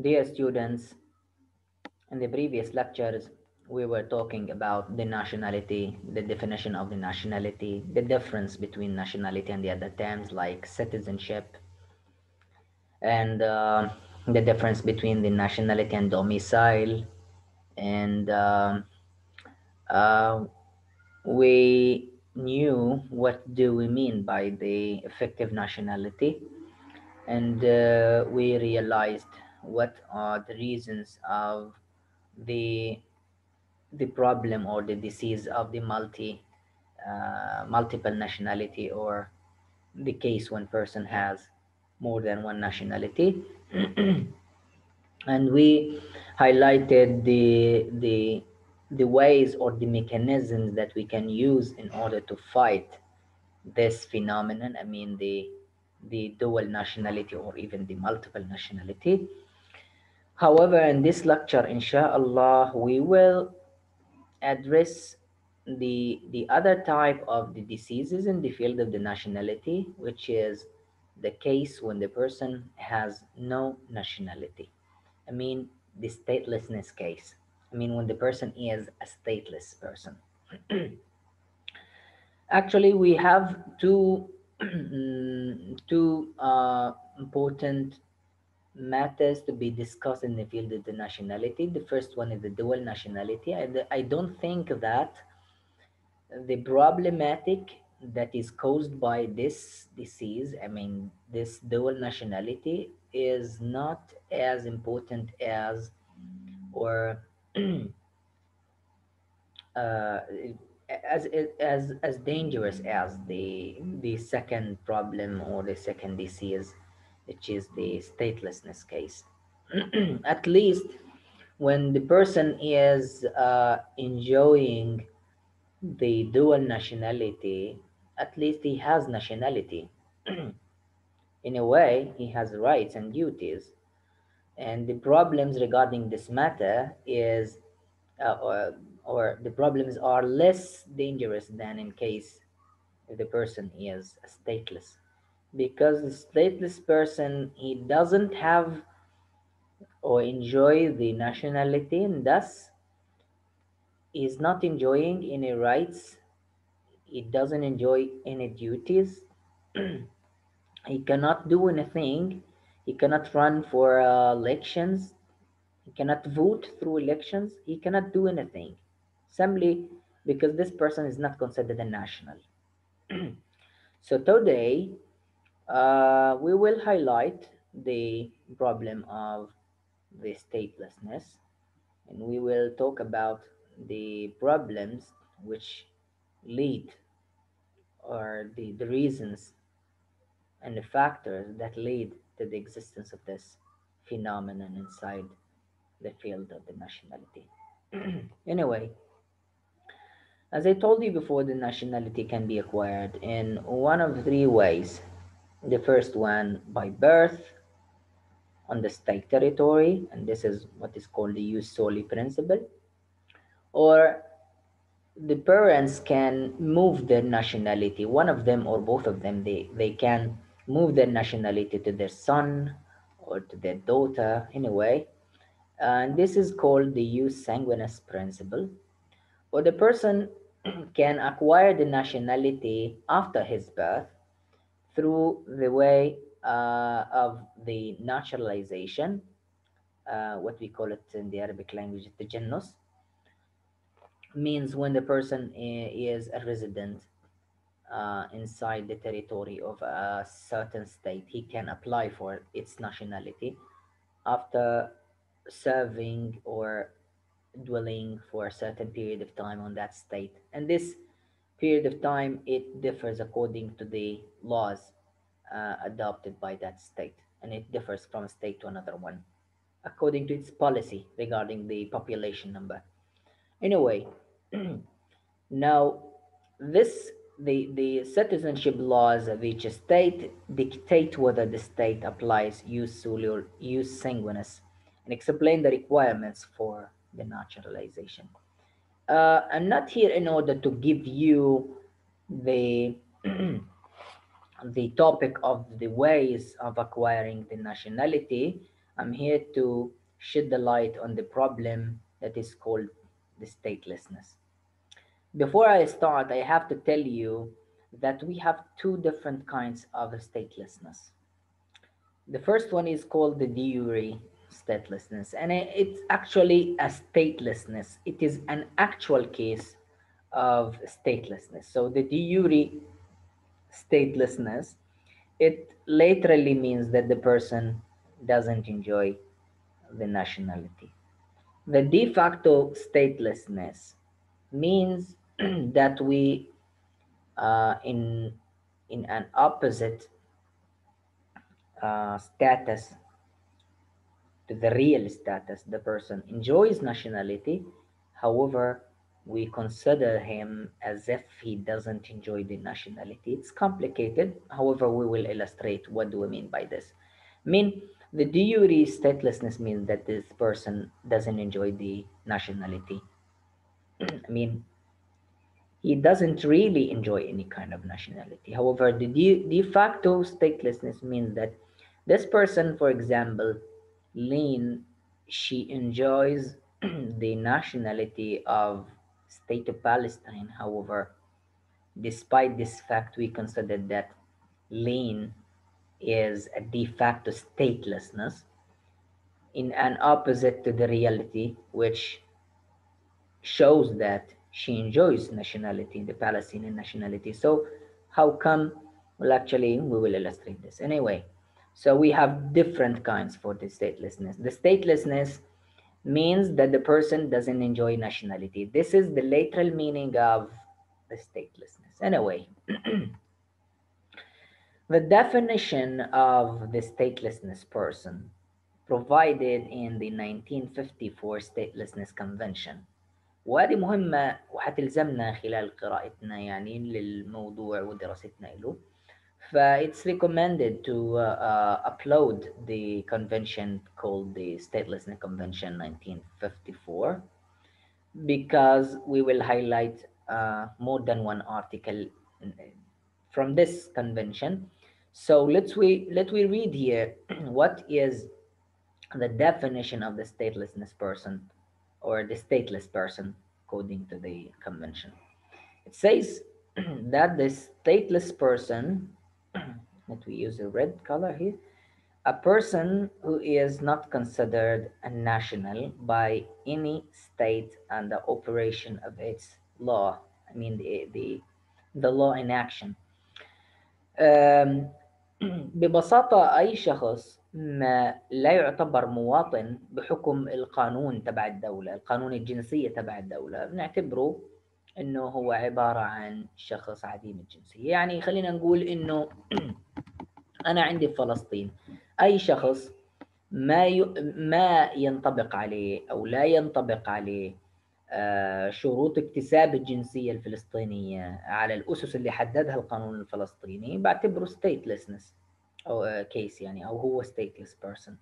Dear students, in the previous lectures, we were talking about the nationality, the definition of the nationality, the difference between nationality and the other terms like citizenship, and uh, the difference between the nationality and domicile. And uh, uh, we knew what do we mean by the effective nationality and uh, we realized what are the reasons of the the problem or the disease of the multi uh, multiple nationality or the case when person has more than one nationality. And we highlighted the the the ways or the mechanisms that we can use in order to fight this phenomenon i mean the the dual nationality or even the multiple nationality however in this lecture inshallah we will address the the other type of the diseases in the field of the nationality which is the case when the person has no nationality. I mean the statelessness case. I mean when the person is a stateless person. Actually we have two two uh, important matters to be discussed in the field of the nationality. The first one is the dual nationality. I, I don't think that the problematic that is caused by this disease, I mean, this dual nationality is not as important as or uh, as as as dangerous as the the second problem or the second disease which is the statelessness case. At least when the person is uh, enjoying the dual nationality, at least he has nationality. In a way, he has rights and duties. And the problems regarding this matter is, uh, or, or the problems are less dangerous than in case the person is stateless because the stateless person he doesn't have or enjoy the nationality and thus is not enjoying any rights. He doesn't enjoy any duties. He cannot do anything. He cannot run for uh, elections. He cannot vote through elections. He cannot do anything. Simply because this person is not considered a national. So today uh, we will highlight the problem of the statelessness and we will talk about the problems which lead or the, the reasons and the factors that lead to the existence of this phenomenon inside the field of the nationality. anyway, as I told you before, the nationality can be acquired in one of three ways the first one by birth on the state territory, and this is what is called the jus soli principle, or the parents can move their nationality, one of them or both of them, they, they can move their nationality to their son or to their daughter in a way. And this is called the jus sanguinis principle. Or the person can acquire the nationality after his birth through the way uh, of the naturalization, uh, what we call it in the Arabic language, the tajannus, means when the person is a resident uh, inside the territory of a certain state, he can apply for its nationality after serving or dwelling for a certain period of time on that state. And this period of time, it differs according to the laws uh, adopted by that state, and it differs from state to another one according to its policy regarding the population number. Anyway, now this the, the citizenship laws of each state dictate whether the state applies jus soli or jus sanguinis and explain the requirements for the naturalization uh, I'm not here in order to give you the the topic of the ways of acquiring the nationality. I'm here to shed the light on the problem that is called the statelessness. Before I start, I have to tell you that we have two different kinds of statelessness. The first one is called the de jure statelessness, and it's actually a statelessness. It is an actual case of statelessness. So the de jure statelessness, it literally means that the person doesn't enjoy the nationality. The de facto statelessness means that we, uh, in in an opposite uh, status to the real status, the person enjoys nationality. However, we consider him as if he doesn't enjoy the nationality. It's complicated. However, we will illustrate what do we mean by this. I mean, the de statelessness means that this person doesn't enjoy the nationality. I mean, he doesn't really enjoy any kind of nationality. However, the de, de facto statelessness means that this person, for example, Lynn, she enjoys the nationality of state of Palestine. However, despite this fact, we consider that Lynn is a de facto statelessness in an opposite to the reality, which shows that she enjoys nationality, the Palestinian nationality. So how come? Well, actually, we will illustrate this. Anyway, so we have different kinds for the statelessness. The statelessness means that the person doesn't enjoy nationality. This is the literal meaning of the statelessness. Anyway, the definition of the statelessness person provided in the 1954 Statelessness Convention وهذه مهمة وحتلزمنا خلال قراءتنا يعني للموضوع ودراستنا له ف it's recommended to uh, uh, upload the convention called the Statelessness Convention 1954 because we will highlight uh, more than one article from this convention. So let's we let we read here what is the definition of the statelessness person or the stateless person according to the convention. It says that the stateless person, that we use a red color here, a person who is not considered a national by any state and the operation of its law. I mean the the, the law in action. Um, ببساطة أي شخص ما لا يعتبر مواطن بحكم القانون تبع الدولة القانون الجنسية تبع الدولة بنعتبره إنه هو عبارة عن شخص عديم الجنسية. يعني خلينا نقول إنه أنا عندي في فلسطين أي شخص ما ي... ما ينطبق عليه أو لا ينطبق عليه آه شروط اكتساب الجنسية الفلسطينية على الأسس اللي حددها القانون الفلسطيني بعتبره statelessness أو كيس يعني أو هو stateless person.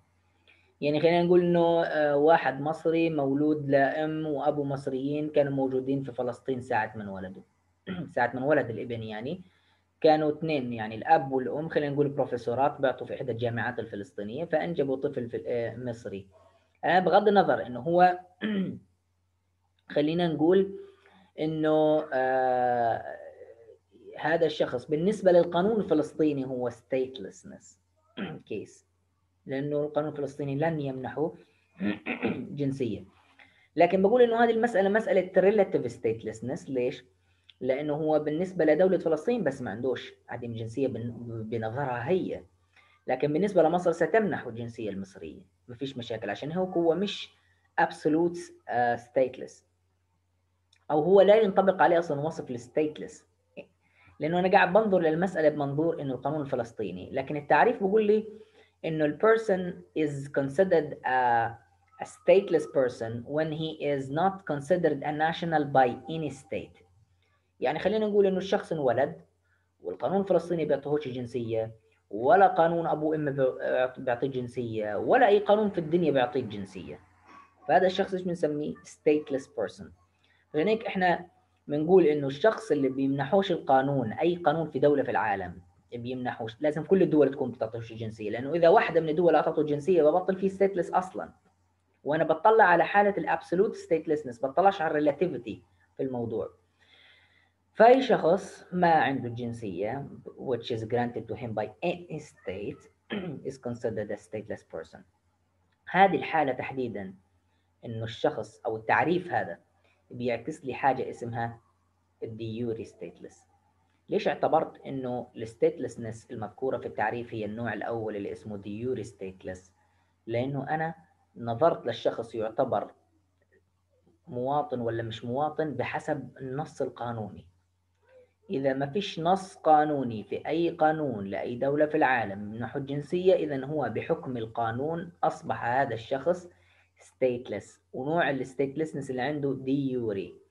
يعني خلينا نقول إنه آه واحد مصري مولود لأم وأبو مصريين كانوا موجودين في فلسطين ساعة من ولده. ساعة من ولد الابن يعني. كانوا اثنين يعني الأب والأم خلينا نقول بروفيسورات بيعطوا في إحدى الجامعات الفلسطينية فأنجبوا طفل في مصري. أنا بغض النظر إنه هو خلينا نقول إنه آه هذا الشخص بالنسبة للقانون الفلسطيني هو statelessness كيس لأنه القانون الفلسطيني لن يمنحه جنسية. لكن بقول إنه هذه المسألة مسألة relative statelessness. ليش؟ لأنه هو بالنسبة لدولة فلسطين بس ما عندوش عدم جنسية بنظرها هي. لكن بالنسبة لمصر ستمنحه الجنسية المصرية. ما فيش مشاكل عشان هو هو مش absolute uh, stateless. أو هو لا ينطبق عليه أصلا وصف الستيتلس لأنه أنا قاعد بنظر للمسألة بمنظور إنه القانون الفلسطيني. لكن التعريف بيقول لي إنه البيرسون is considered a, a stateless person when he is not considered a national by any state. يعني خلينا نقول إنه الشخص انولد والقانون الفلسطيني بيعطيهوش جنسية ولا قانون أبو أم بيعطيه جنسية ولا أي قانون في الدنيا بيعطيك جنسية. فهذا الشخص إيش بنسميه؟ stateless person. عشان هيك إحنا بنقول إنه الشخص اللي بيمنحوش القانون أي قانون في دولة في العالم بيمنحوا. لازم كل الدول تكون بتعطيش الجنسيه لأنه إذا واحدة من الدول أعطته الجنسيه ببطل في ستيتلس أصلا. وأنا بطلع على حالة الابسولوت ستيتلسنس بطلعش على الريلاتيفيتي في الموضوع. فأي شخص ما عنده الجنسيه which is granted to him by any state is considered a stateless person. هذه الحالة تحديدا إنه الشخص أو التعريف هذا بيعكس لي حاجة اسمها الديوري ستيتلس ليش اعتبرت إنه الستيتلسنس المذكورة في التعريف هي النوع الأول اللي اسمه ديوري ستيتلس لأنه أنا نظرت للشخص يعتبر مواطن ولا مش مواطن بحسب النص القانوني. إذا ما فيش نص قانوني في أي قانون لأي دولة في العالم من نحو الجنسية إذا هو بحكم القانون أصبح هذا الشخص stateless. ونوع الستيتلسنس اللي عنده ديوري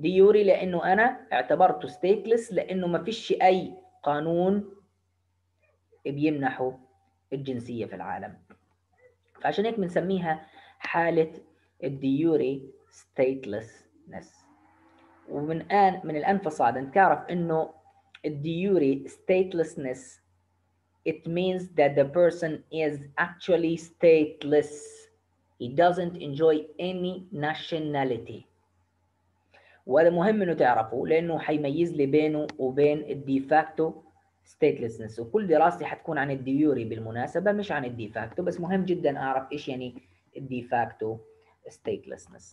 ديوري لأنه أنا اعتبرته stateless لأنه ما فيش أي قانون بيمنحه الجنسية في العالم. فعشان هيك بنسميها حالة الديوري statelessness. ومن آن من الآن فصاعدا. تعرف إنه الديوري statelessness it means that the person is actually stateless. He doesn't enjoy any nationality. وهذا مهم إنه تعرفه لأنه حيميز لي بينه وبين الديفاكتو statelessness. وكل دراستي حتكون عن الديوري بالمناسبة مش عن الديفاكتو بس مهم جدا أعرف إيش يعني الديفاكتو statelessness.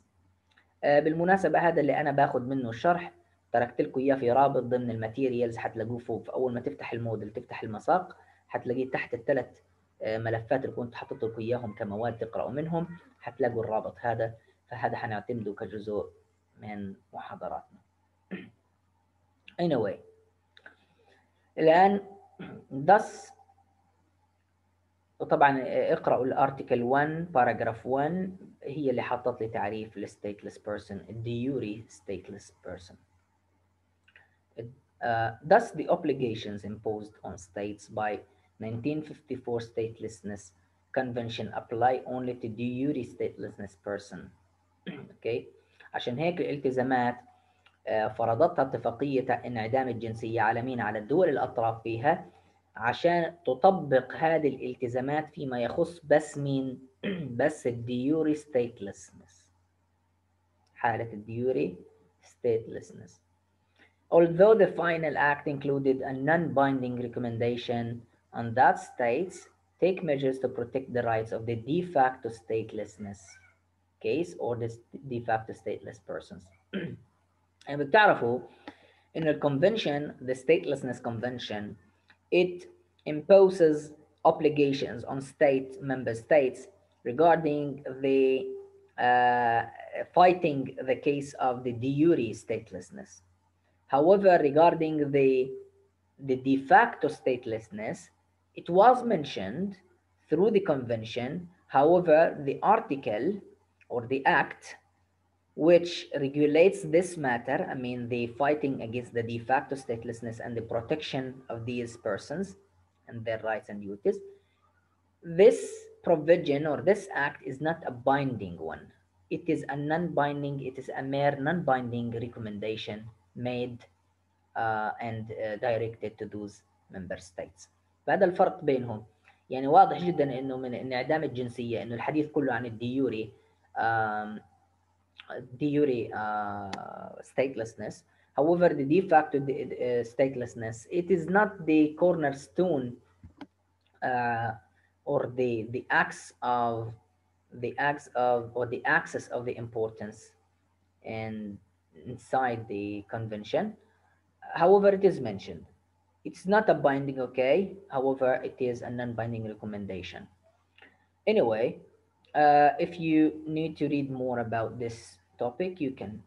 بالمناسبة هذا اللي أنا باخذ منه الشرح تركت لكم إياه في رابط ضمن الماتيريالز حتلاقوه فوق. أول ما تفتح الموديل تفتح المساق حتلاقيه تحت الثلاث ملفات اللي كنت حاطط لكم إياهم كمواد تقرأوا منهم. حتلاقوا الرابط هذا. فهذا حنعتمده كجزء من محاضراتنا. anyway الآن thus وطبعا اقرأوا الارتكل 1 باراجراف 1 هي اللي حطت لي تعريف الستيتلس بيرسون الديوري person. Uh, thus the obligations imposed on states by 1954 statelessness convention apply only to de statelessness person. okay. عشان هيك الالتزامات فرضتها اتفاقية انعدام الجنسية على مين؟ على الدول الأطراف فيها عشان تطبق هذه الالتزامات فيما يخص بس مين؟ بس الديوري statelessness حالة الديوري statelessness Although the final act included a non-binding recommendation on that states take measures to protect the rights of the de facto statelessness case or the de facto stateless persons. يعني بتعرفوا إن الconvention, the statelessness convention, it imposes obligations on state member states regarding the uh, fighting the case of the de jure statelessness. However, regarding the, the de facto statelessness, it was mentioned through the convention. However, the article or the act which regulates this matter, I mean, the fighting against the de facto statelessness and the protection of these persons and their rights and duties, this provision or this act is not a binding one. It is a non-binding, it is a mere non-binding recommendation made uh, and uh, directed to those member states. فهذا الفرق بينهم يعني واضح جدا انه من انعدام الجنسيه انه الحديث كله عن الديوري um, de jure uh, statelessness. However, the de facto uh, statelessness, it is not the cornerstone uh, or the the axe of the axe of or the axis of the importance and inside the convention. However, it is mentioned. It's not a binding, okay. However, it is a non-binding recommendation. Anyway, uh, if you need to read more about this topic, you can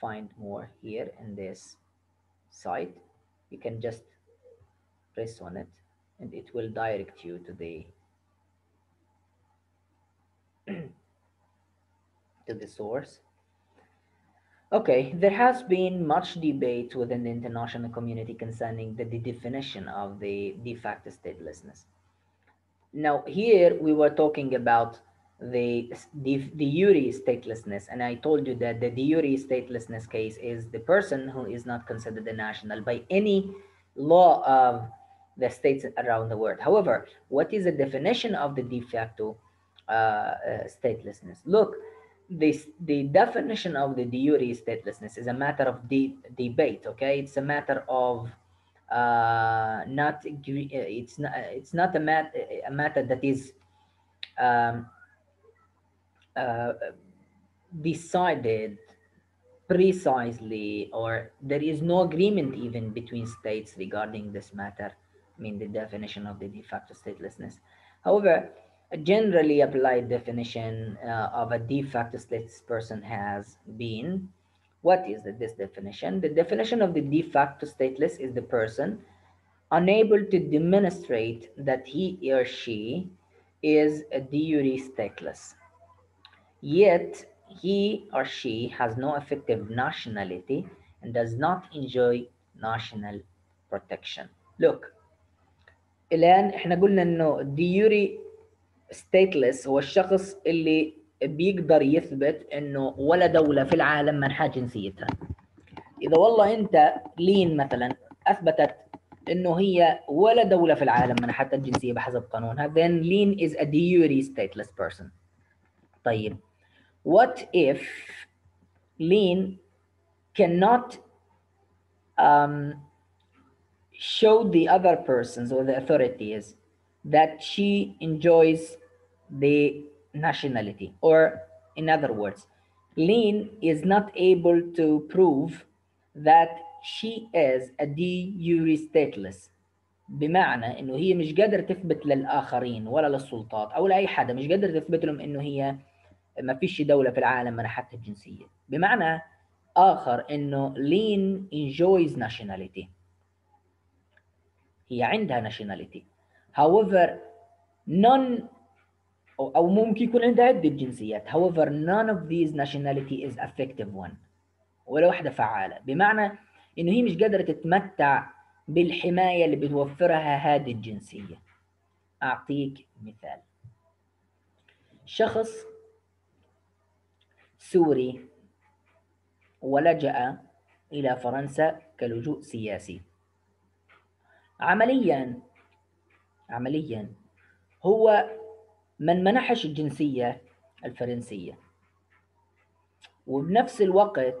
find more here in this site. You can just press on it and it will direct you to the to the source. Okay, there has been much debate within the international community concerning the, the definition of the de facto statelessness. Now, here we were talking about the de jure statelessness, and I told you that the de jure statelessness case is the person who is not considered a national by any law of the states around the world. However, what is the definition of the de facto uh, uh, statelessness? Look, this the definition of the de jure statelessness is a matter of de- debate. Okay, it's a matter of uh, not uh, it's not it's not a mat a matter that is um, uh, decided precisely or there is no agreement even between states regarding this matter i mean the definition of the de facto statelessness. However a generally applied definition uh, of a de facto stateless person has been what is this definition? The definition of the de facto stateless is the person unable to demonstrate that he or she is a de jure stateless yet he or she has no effective nationality and does not enjoy national protection. Look, إلآن إحنا قلنا إنه ديوري stateless هو الشخص اللي بيقدر يثبت إنه ولا دولة في العالم منحى جنسيتها. إذا والله أنت لين مثلا أثبتت إنه هي ولا دولة في العالم منحتها الجنسية بحسب قانونها then لين is a de jure stateless person. طيب what if Lean cannot um, show the other persons or the authorities that she enjoys the nationality? Or, in other words, Lean is not able to prove that she is a de jure stateless بمعنى انه هي مش قادره تثبت للاخرين ولا للسلطات او لاي حدا مش قادره تثبت لهم انه هي ما فيش دولة في العالم منحتها الجنسية. بمعنى آخر إنه لين enjoys nationality. هي عندها nationality. However none أو, ممكن يكون عندها عدة جنسيات. However none of these nationality is effective one. ولا واحدة فعالة. بمعنى إنه هي مش قادرة تتمتع بالحماية اللي بتوفرها هذه الجنسية. أعطيك مثال. شخص سوري. ولجأ إلى فرنسا كلجوء سياسي. عمليا عمليا هو من منحش الجنسية الفرنسية. وبنفس الوقت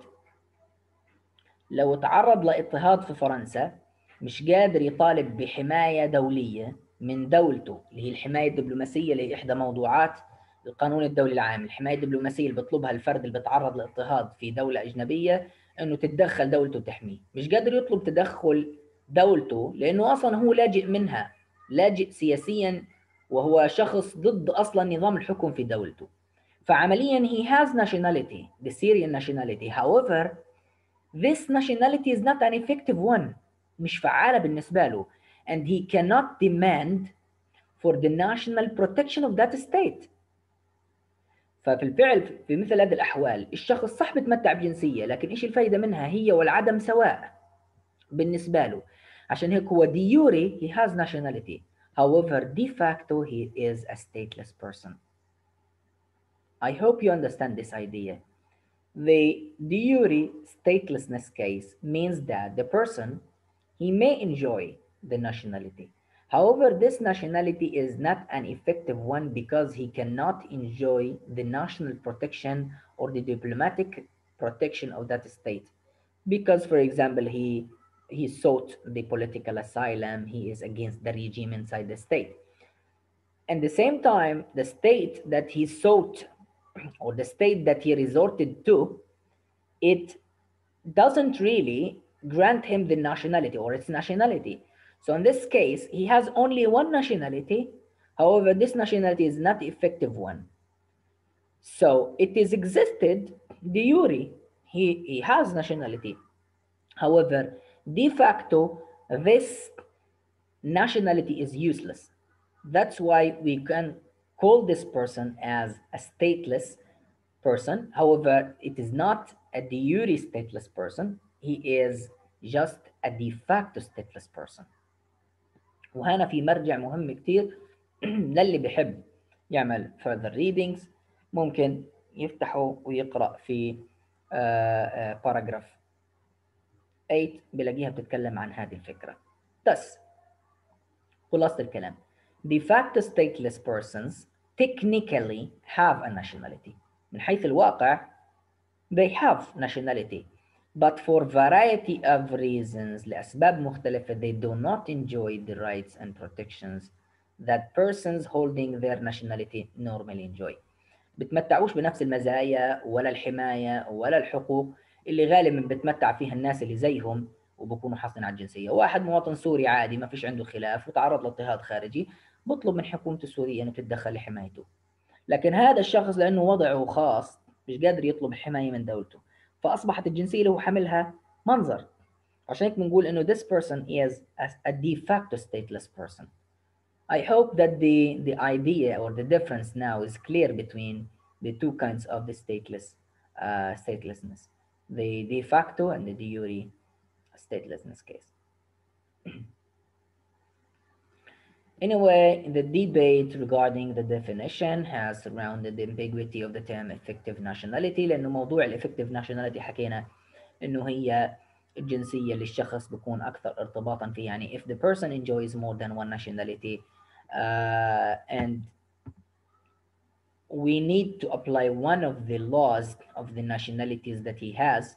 لو تعرض لإضطهاد في فرنسا مش قادر يطالب بحماية دولية من دولته اللي هي الحماية الدبلوماسية اللي هي إحدى موضوعات القانون الدولي العام الحماية الدبلوماسية اللي بيطلبها الفرد اللي بيتعرض لاضطهاد في دولة أجنبية إنه تتدخل دولته وتحميه مش قادر يطلب تدخل دولته لأنه أصلا هو لاجئ منها لاجئ سياسيا وهو شخص ضد أصلا نظام الحكم في دولته. فعمليا he has nationality the Syrian nationality. However this nationality is not an effective one مش فعالة بالنسبة له. And he cannot demand for the national protection of that state. ففي الفعل في مثل هذه الأحوال الشخص صح بتمتع بجنسية لكن إيش الفايدة منها هي والعدم سواء بالنسبة له عشان هيك هو دي يوري he has nationality however de facto he is a stateless person I hope you understand this idea the de statelessness case means that the person he may enjoy the nationality However, this nationality is not an effective one because he cannot enjoy the national protection or the diplomatic protection of that state. Because, for example, he he sought the political asylum, he is against the regime inside the state. At the same time, the state that he sought or the state that he resorted to, it doesn't really grant him the nationality or its nationality. So in this case, he has only one nationality. However, this nationality is not effective one. So it is existed de jure. He, he has nationality. However, de facto, this nationality is useless. That's why we can call this person as a stateless person. However, it is not a de jure stateless person. He is just a de facto stateless person. وهنا في مرجع مهم كتير. للي بيحب يعمل further readings. ممكن يفتحوا ويقرأ في باراجراف 8 بلاقيها بتتكلم عن هذه الفكرة. Thus, خلاصة الكلام. De facto stateless persons technically have a nationality. من حيث الواقع they have nationality. But for variety of reasons لأسباب مختلفة they do not enjoy the rights and protections that persons holding their nationality normally enjoy. بتمتعوش بنفس المزايا ولا الحماية ولا الحقوق اللي غالبا بتمتع فيها الناس اللي زيهم وبكونوا حاصلين على الجنسية. واحد مواطن سوري عادي ما فيش عنده خلاف وتعرض لاضطهاد خارجي بطلب من حكومته السورية إنه تتدخل لحمايته. لكن هذا الشخص لأنه وضعه خاص مش قادر يطلب حماية من دولته. فاصبحت الجنسية اللي هو حاملها منظر عشان هيك بنقول انه this person is a de facto stateless person I hope that the the idea or the difference now is clear between the two kinds of the stateless uh, statelessness the de facto and the de jure statelessness case Anyway, the debate regarding the definition has surrounded the ambiguity of the term effective nationality لأنه موضوع ال effective nationality حكينا إنه هي الجنسية اللي الشخص بيكون أكثر ارتباطا فيه يعني if the person enjoys more than one nationality uh, and we need to apply one of the laws of the nationalities that he has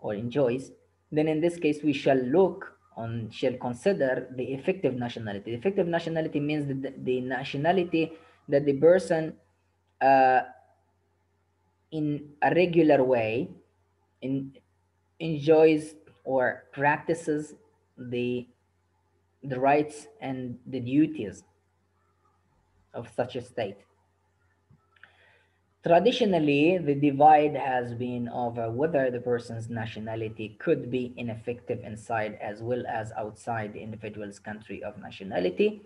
or enjoys then in this case we shall look on shall consider the effective nationality. The effective nationality means the, the nationality that the person uh, in a regular way in, enjoys or practices the, the rights and the duties of such a state. Traditionally, the divide has been over whether the person's nationality could be ineffective inside as well as outside the individual's country of nationality.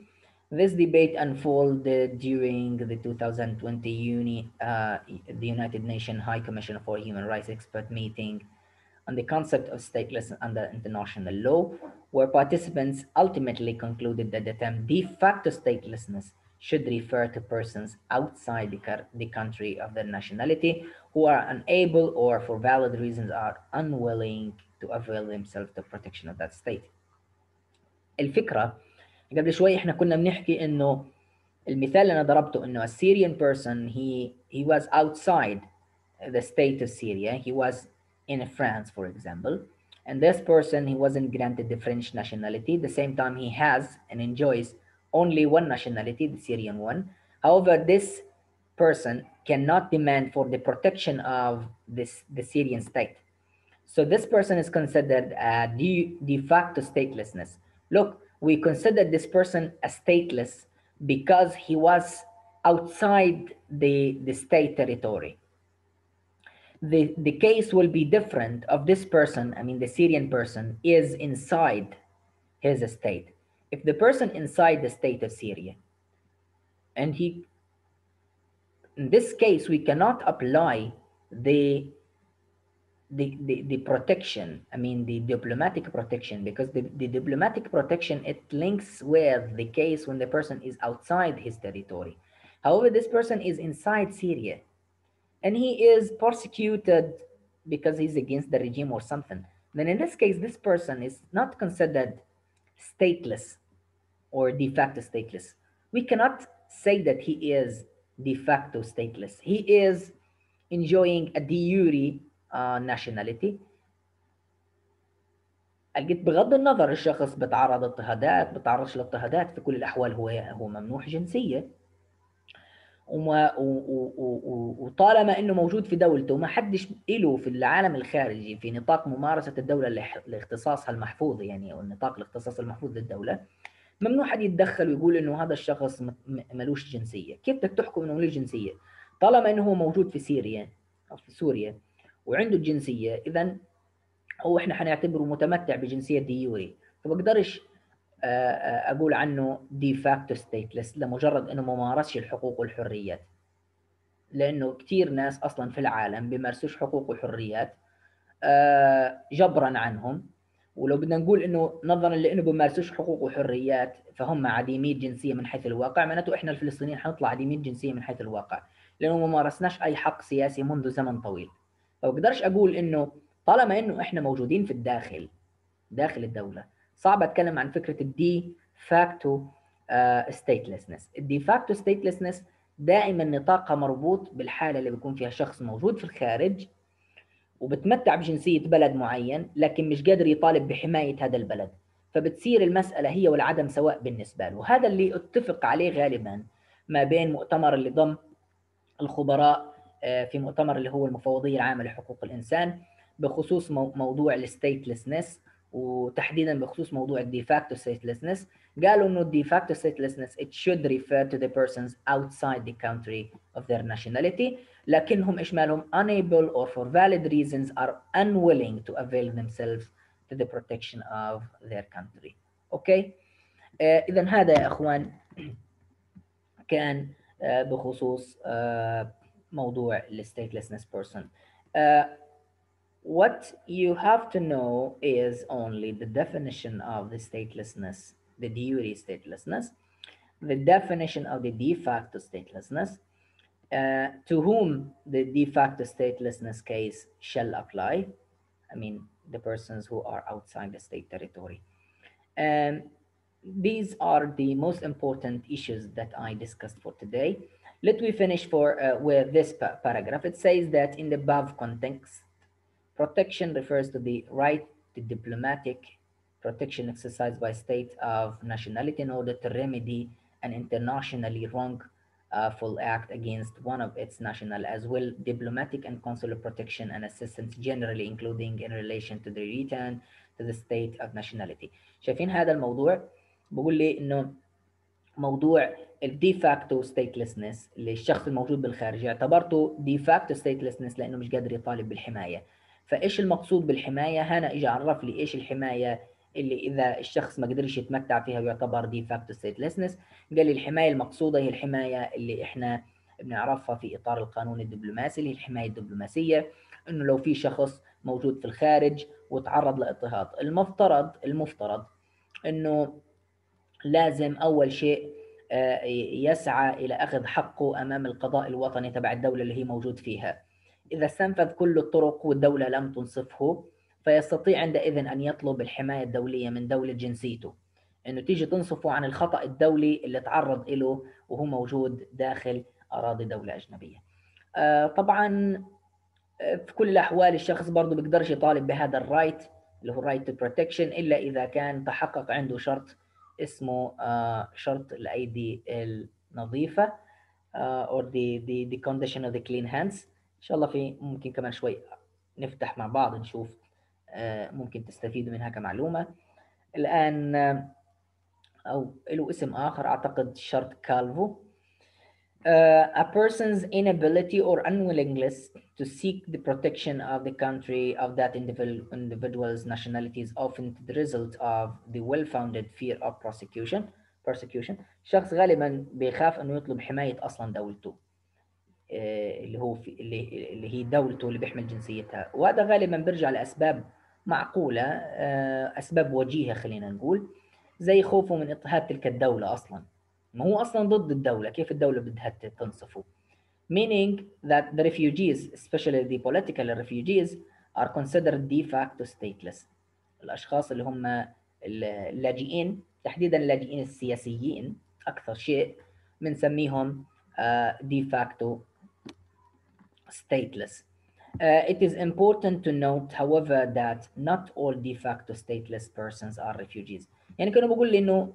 This debate unfolded during the 2020 uni, uh, the United Nations High Commission for Human Rights expert meeting on the concept of statelessness under international law, where participants ultimately concluded that the term de facto statelessness should refer to persons outside the, the country of their nationality who are unable or for valid reasons are unwilling to avail themselves the protection of that state. الفكرة قبل شوي احنا كنا بنحكي انه المثال اللي انا ضربته انه a Syrian person he he was outside the state of Syria he was in France for example and this person he wasn't granted the French nationality the same time he has and enjoys only one nationality, the Syrian one. However, this person cannot demand for the protection of this the Syrian state. So this person is considered a de, de facto statelessness. Look, we consider this person a stateless because he was outside the, the state territory. The, the case will be different of this person, I mean the Syrian person, is inside his state if the person inside the state of Syria and he in this case we cannot apply the the, the, the protection i mean the diplomatic protection because the, the diplomatic protection it links with the case when the person is outside his territory. However this person is inside syria and he is persecuted because he's against the regime or something. Then in this case this person is not considered stateless or de facto stateless. We cannot say that he is de facto stateless. He is enjoying a de jure uh, nationality. قلت بغض النظر الشخص بتعرض اضطهادات بتعرضش لاضطهادات في كل الأحوال هو هو ممنوح جنسيه وما وطالما إنه موجود في دولته وما حدش له في العالم الخارجي في نطاق ممارسة الدولة لاختصاصها المحفوظ يعني أو نطاق الاختصاص المحفوظ للدولة ممنوع حد يتدخل ويقول إنه هذا الشخص ملوش جنسية. كيف بدك تحكم إنه ملوش جنسية؟ طالما إنه هو موجود في سوريا أو في سوريا وعنده الجنسية اذا هو إحنا حنعتبره متمتع بجنسية ديوري فبقدرش أقول عنه دي فاكتو ستيتلس لمجرد إنه ما مارسش الحقوق والحريات. لأنه كثير ناس أصلا في العالم بيمارسوش حقوق وحريات جبرا عنهم. ولو بدنا نقول إنه نظرا لإنه بيمارسوش حقوق وحريات فهم عديمي الجنسيه من حيث الواقع معناته إحنا الفلسطينيين حنطلع عديمي الجنسيه من حيث الواقع لأنه ما مارسناش أي حق سياسي منذ زمن طويل. فبقدرش أقول إنه طالما إنه إحنا موجودين في الداخل داخل الدولة صعب أتكلم عن فكرة الدي فاكتو statelessness. الديفاكتو statelessness دائما نطاقها مربوط بالحالة اللي بيكون فيها شخص موجود في الخارج وبتمتع بجنسية بلد معين لكن مش قادر يطالب بحماية هذا البلد. فبتصير المسألة هي والعدم سواء بالنسبة له. وهذا اللي أتفق عليه غالبا ما بين مؤتمر اللي ضم الخبراء في مؤتمر اللي هو المفوضية العامة لحقوق الإنسان بخصوص موضوع الستيتلسنس. وتحديدا بخصوص موضوع الديفاكتو statelessness قالوا انه الديفاكتو statelessness it should refer to the persons outside the country of their nationality لكنهم إيش مالهم unable or for valid reasons are unwilling to avail themselves to the protection of their country أوكي آه اذا هذا يا اخوان كان آه بخصوص آه موضوع person آه what you have to know is only the definition of the statelessness, the de jure statelessness, the definition of the de facto statelessness, uh, to whom the de facto statelessness case shall apply. I mean, the persons who are outside the state territory. And these are the most important issues that I discussed for today. Let me finish for uh, with this pa paragraph. It says that in the above context, Protection refers to the right to diplomatic protection exercised by state of nationality in order to remedy an internationally wrongful act against one of its national, as well diplomatic and consular protection and assistance generally, including in relation to the return to the state of nationality. شايفين هذا الموضوع بقول لي انه موضوع الدي فاكتو ستيتلسنس اللي الشخص الموجود بالخارج اعتبرته دي فاكتو ستيتلسنس لانه مش قادر يطالب بالحمايه فإيش المقصود بالحماية؟ هنا اجى عرف لي إيش الحماية اللي إذا الشخص ما قدرش يتمتع فيها ويعتبر دي فاكتو ستيتلسنس قال لي الحماية المقصودة هي الحماية اللي إحنا بنعرفها في إطار القانون الدبلوماسي اللي هي الحماية الدبلوماسية إنه لو في شخص موجود في الخارج وتعرض لإضطهاد. المفترض المفترض إنه لازم أول شيء يسعى إلى أخذ حقه أمام القضاء الوطني تبع الدولة اللي هي موجود فيها. إذا استنفذ كل الطرق والدولة لم تنصفه فيستطيع عندئذ أن يطلب الحماية الدولية من دولة جنسيته. إنه تيجي تنصفه عن الخطأ الدولي اللي تعرض له وهو موجود داخل أراضي دولة أجنبية. آه طبعا في كل الأحوال الشخص برضه بيقدرش يطالب بهذا الرايت اللي هو الرايت تو بروتكشن إلا إذا كان تحقق عنده شرط اسمه آه شرط الأيدي النظيفة آه or the, the, the condition of the clean hands. شاء الله في ممكن كمان شوي نفتح مع بعض نشوف ممكن تستفيدوا منها كمعلومه الان أو له اسم اخر اعتقد شرط كالفو Uh, a person's inability or unwillingness to seek the protection of the country of that individual, individual's nationality is often the result of the well-founded fear of prosecution. Persecution. شخص غالبا بيخاف انه يطلب حمايه أصلا دولته. اللي هو في اللي, اللي هي دولته اللي بيحمل جنسيتها. وهذا غالبا بيرجع لأسباب معقولة أسباب وجيهة خلينا نقول زي خوفه من اضطهاد تلك الدولة أصلا. ما هو أصلا ضد الدولة كيف الدولة بدها تنصفه؟ Meaning that the refugees especially the political refugees are considered de facto stateless. الأشخاص اللي هم اللاجئين تحديدا اللاجئين السياسيين أكثر شيء بنسميهم de facto stateless. Uh, it is important to note, however, that not all de facto stateless persons are refugees. يعني كانوا بقول لي إنه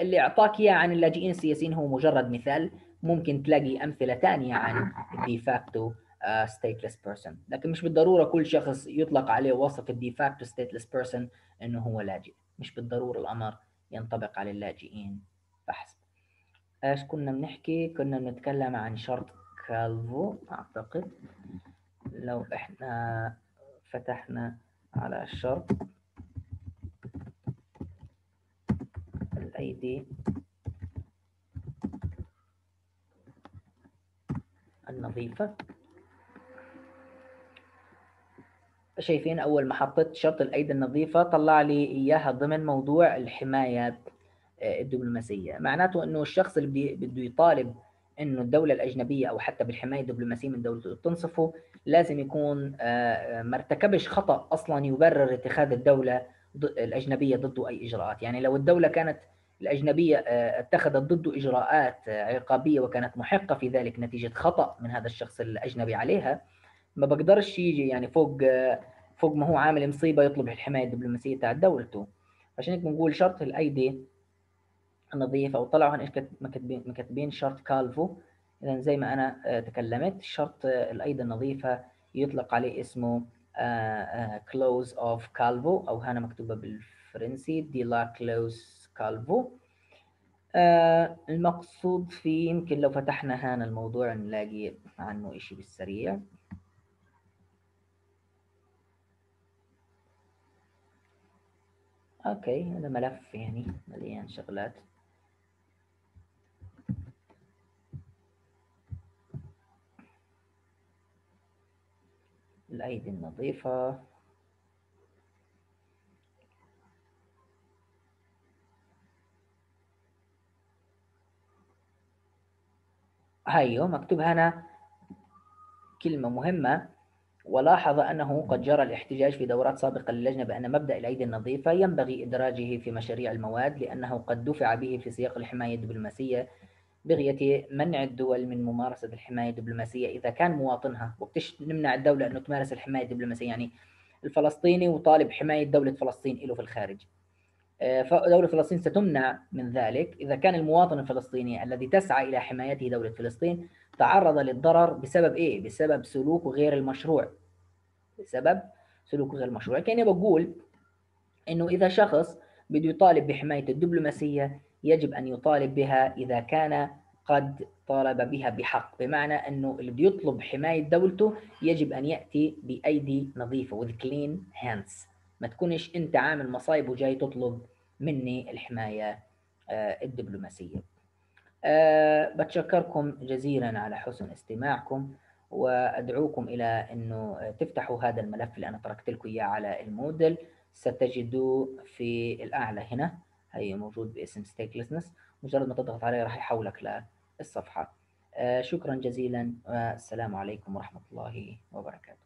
اللي أعطاك إياه عن اللاجئين السياسيين هو مجرد مثال ممكن تلاقي أمثلة ثانية عن de facto uh, stateless person لكن مش بالضرورة كل شخص يطلق عليه وصف الدي فاكتو stateless person إنه هو لاجئ مش بالضرورة الأمر ينطبق على اللاجئين فحسب أيش كنا بنحكي كنا بنتكلم عن شرط كالفو أعتقد. لو إحنا فتحنا على الشرط الايدي النظيفة. شايفين أول ما حطيت شرط الايدي النظيفة طلع لي إياها ضمن موضوع الحماية الدبلوماسية. معناته إنه الشخص اللي بده يطالب إنه الدولة الأجنبية أو حتى بالحماية الدبلوماسية من دولته تنصفه لازم يكون ما ارتكبش خطأ أصلا يبرر اتخاذ الدولة الأجنبية ضده أي إجراءات. يعني لو الدولة كانت الأجنبية آه، اتخذت ضده إجراءات آه، عقابية وكانت محقة في ذلك نتيجة خطأ من هذا الشخص الأجنبي عليها ما بقدرش يجي يعني فوق آه، فوق ما هو عامل مصيبة يطلب الحماية الدبلوماسية تاع دولته. عشان هيك بنقول شرط الأيدي النظيفة وطلعوا إيش كات- مكتبين مكتبين شرط كالفو. إذا زي ما أنا آه، تكلمت شرط آه، الأيدي النظيفة يطلق عليه اسمه كلوز اوف كالفو أو هنا مكتوبة بالفرنسي دي لا كلوز كالفو المقصود فيه يمكن لو فتحنا هنا الموضوع نلاقي عنه إشي بالسريع. أوكي هذا ملف يعني مليان شغلات. الأيدي النظيفة. هايو مكتوب هنا كلمة مهمة. ولاحظ أنه قد جرى الاحتجاج في دورات سابقة للجنة بأن مبدأ الأيدي النظيفة ينبغي إدراجه في مشاريع المواد لأنه قد دفع به في سياق الحماية الدبلوماسية بغية منع الدول من ممارسة الحماية الدبلوماسية إذا كان مواطنها وقتش نمنع الدولة أنه تمارس الحماية الدبلوماسية؟ يعني الفلسطيني وطالب حماية دولة فلسطين له في الخارج. آه، فدولة فلسطين ستمنع من ذلك. إذا كان المواطن الفلسطيني الذي تسعى إلى حمايته دولة فلسطين تعرض للضرر بسبب إيه؟ بسبب سلوكه غير المشروع. بسبب سلوكه غير المشروع. كأني بقول إنه إذا شخص بده يطالب بحماية الدبلوماسية يجب أن يطالب بها إذا كان قد طالب بها بحق. بمعنى أنه اللي بده يطلب حماية دولته يجب أن يأتي بأيدي نظيفة with clean hands. ما تكونش أنت عامل مصايب وجاي تطلب مني الحماية آه، الدبلوماسية. أه بتشكركم جزيلا على حسن استماعكم وأدعوكم إلى أنه تفتحوا هذا الملف اللي أنا تركت لكم إياه على المودل ستجدوه في الأعلى هنا. هي موجود باسم statelessness مجرد ما تضغط عليه راح يحولك للصفحة. أه شكرا جزيلا والسلام عليكم ورحمة الله وبركاته.